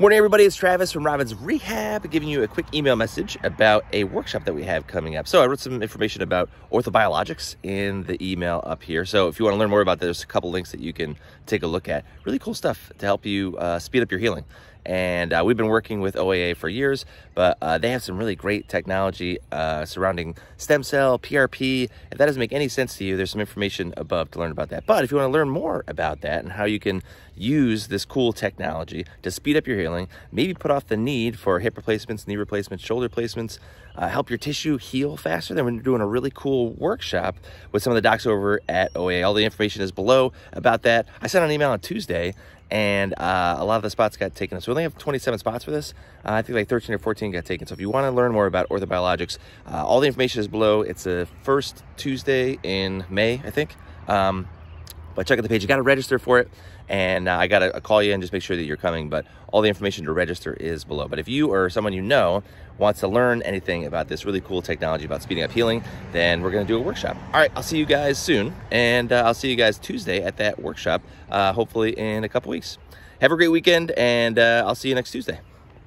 Morning, everybody. It's Travis from Robbins Rehab giving you a quick email message about a workshop that we have coming up. So, I wrote some information about orthobiologics in the email up here. So, if you want to learn more about this, there's a couple links that you can take a look at. Really cool stuff to help you uh, speed up your healing and uh, we've been working with OAA for years, but uh, they have some really great technology uh, surrounding stem cell, PRP. If that doesn't make any sense to you, there's some information above to learn about that. But if you want to learn more about that and how you can use this cool technology to speed up your healing, maybe put off the need for hip replacements, knee replacements, shoulder replacements, uh, help your tissue heal faster, then we're doing a really cool workshop with some of the docs over at OAA. All the information is below about that. I sent an email on Tuesday and uh, a lot of the spots got taken. So we only have 27 spots for this. Uh, I think like 13 or 14 got taken. So if you want to learn more about orthobiologics, uh, all the information is below. It's the first Tuesday in May, I think. Um, but check out the page. You got to register for it. And uh, I got to call you and just make sure that you're coming. But all the information to register is below. But if you or someone you know wants to learn anything about this really cool technology about speeding up healing, then we're going to do a workshop. All right, I'll see you guys soon. And uh, I'll see you guys Tuesday at that workshop, uh, hopefully in a couple weeks. Have a great weekend, and uh, I'll see you next Tuesday.